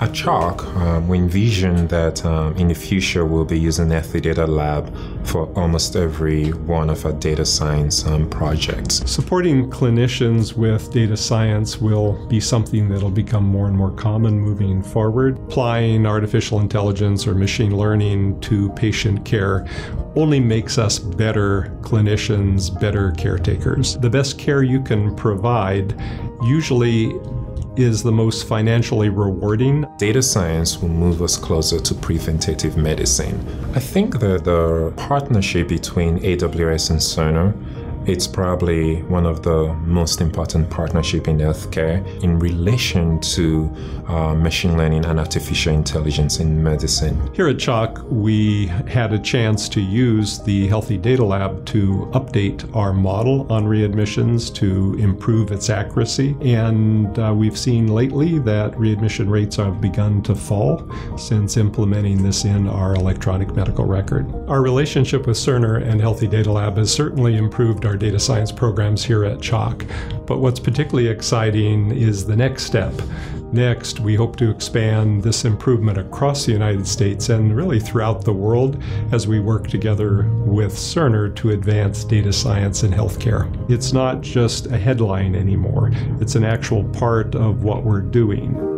At CHOC, um, we envision that um, in the future we'll be using Data Lab for almost every one of our data science um, projects. Supporting clinicians with data science will be something that'll become more and more common moving forward. Applying artificial intelligence or machine learning to patient care only makes us better clinicians, better caretakers. The best care you can provide usually is the most financially rewarding. Data science will move us closer to preventative medicine. I think that the partnership between AWS and Cerner it's probably one of the most important partnership in healthcare in relation to uh, machine learning and artificial intelligence in medicine. Here at CHOC, we had a chance to use the HealtheDataLab to update our model on readmissions to improve its accuracy. And uh, we've seen lately that readmission rates have begun to fall since implementing this in our electronic medical record. Our relationship with Cerner and HealtheDataLab has certainly improved our data science programs here at CHOC. But what's particularly exciting is the next step. Next, we hope to expand this improvement across the United States and really throughout the world as we work together with Cerner to advance data science in healthcare. It's not just a headline anymore, it's an actual part of what we're doing.